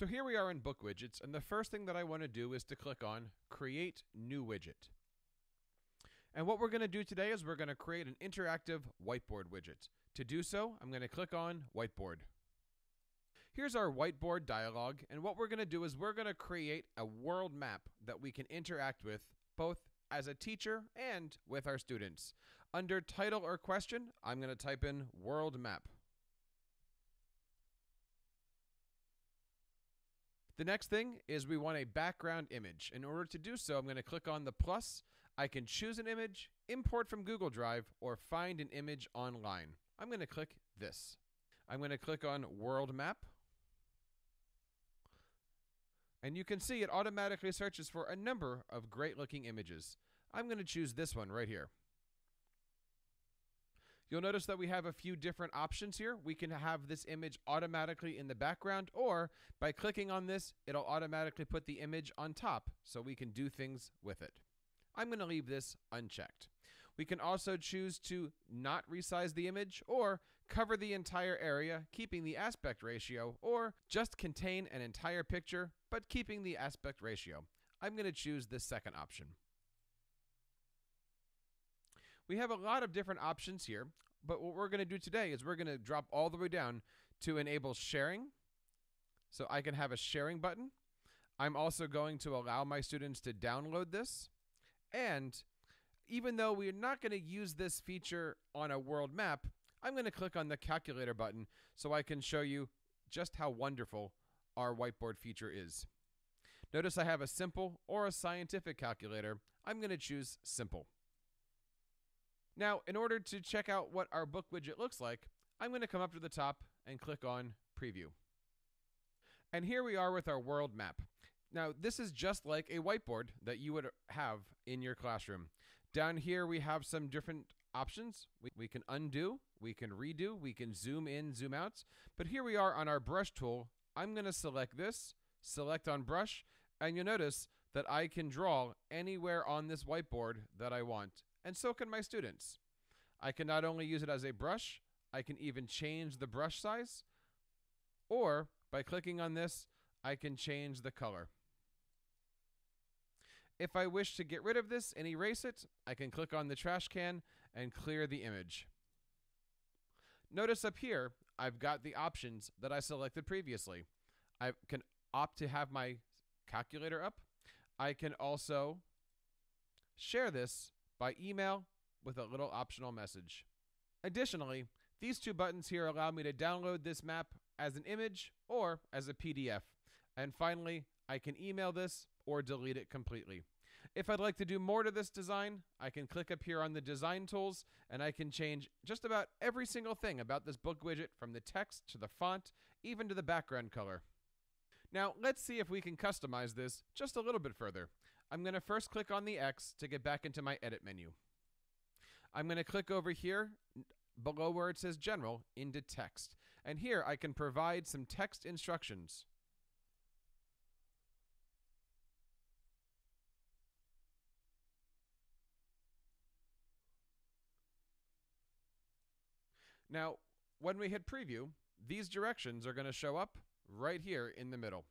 So here we are in BookWidgets, and the first thing that I want to do is to click on Create New Widget. And what we're going to do today is we're going to create an interactive whiteboard widget. To do so, I'm going to click on Whiteboard. Here's our whiteboard dialog, and what we're going to do is we're going to create a world map that we can interact with both as a teacher and with our students. Under title or question, I'm going to type in world map. The next thing is we want a background image. In order to do so, I'm going to click on the plus. I can choose an image, import from Google Drive, or find an image online. I'm going to click this. I'm going to click on World Map. And you can see it automatically searches for a number of great looking images. I'm going to choose this one right here. You'll notice that we have a few different options here. We can have this image automatically in the background, or by clicking on this, it'll automatically put the image on top so we can do things with it. I'm going to leave this unchecked. We can also choose to not resize the image or cover the entire area, keeping the aspect ratio, or just contain an entire picture, but keeping the aspect ratio. I'm going to choose this second option. We have a lot of different options here, but what we're going to do today is we're going to drop all the way down to enable sharing. So I can have a sharing button. I'm also going to allow my students to download this. And even though we're not going to use this feature on a world map, I'm going to click on the calculator button so I can show you just how wonderful our whiteboard feature is. Notice I have a simple or a scientific calculator. I'm going to choose simple. Now, in order to check out what our book widget looks like, I'm going to come up to the top and click on Preview. And here we are with our world map. Now, this is just like a whiteboard that you would have in your classroom. Down here, we have some different options. We, we can undo, we can redo, we can zoom in, zoom out. But here we are on our brush tool. I'm going to select this, select on brush, and you'll notice that I can draw anywhere on this whiteboard that I want and so can my students. I can not only use it as a brush, I can even change the brush size, or by clicking on this, I can change the color. If I wish to get rid of this and erase it, I can click on the trash can and clear the image. Notice up here, I've got the options that I selected previously. I can opt to have my calculator up. I can also share this by email with a little optional message. Additionally, these two buttons here allow me to download this map as an image or as a PDF. And finally, I can email this or delete it completely. If I'd like to do more to this design, I can click up here on the design tools and I can change just about every single thing about this book widget from the text to the font, even to the background color. Now, let's see if we can customize this just a little bit further. I'm going to first click on the X to get back into my edit menu. I'm going to click over here below where it says general into text. And here I can provide some text instructions. Now, when we hit preview, these directions are going to show up right here in the middle.